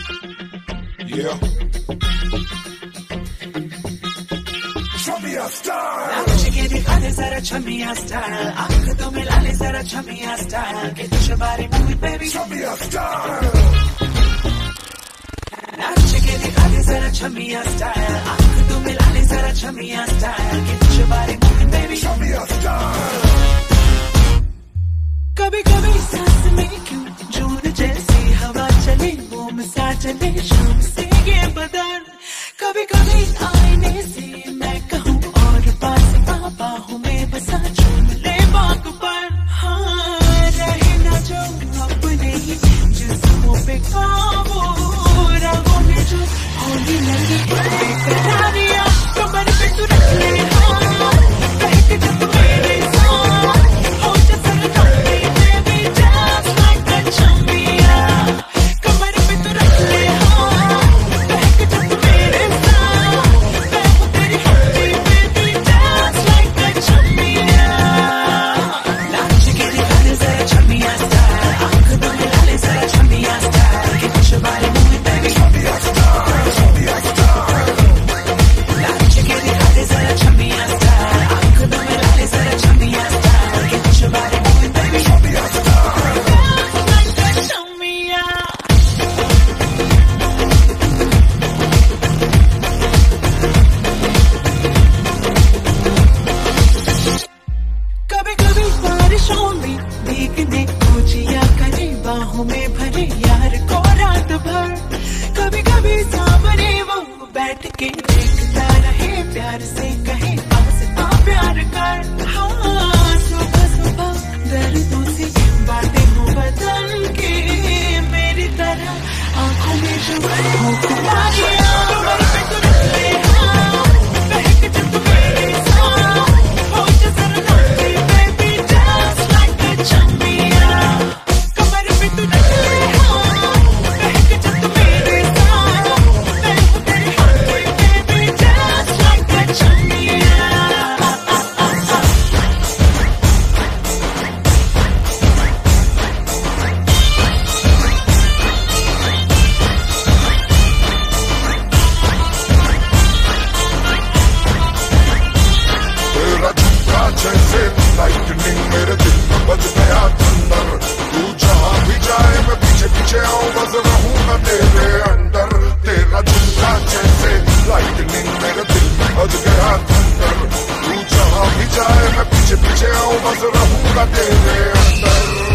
Yeah. Show me के दिखा दे जरा छमिया स्टाइल आँख तो मिला ले जरा छमिया स्टाइल के तुझ बारे movie baby Show me a नाच के दिखा दे जरा छमिया स्टाइल आँख तो मिला ले जरा छमिया स्टाइल के तुझ बारे movie baby Show me a कभी कभी चले शाम से ये बदन। कभी कभी आईने से मैं कहूँ, और पास पापा हूँ मैं बसा चूम ले बाग पर। हाँ रहे ना जो अपने ही जिस्मों पे काबू, रगों में जो होने लगी। बेकरारियाँ कमर पे तू रख ले। बारिशों में देखने को जिया करे, बाहों में भरे यार को रात भर। कभी कभी सामने वो बैठ के Olmaz rahmına değerler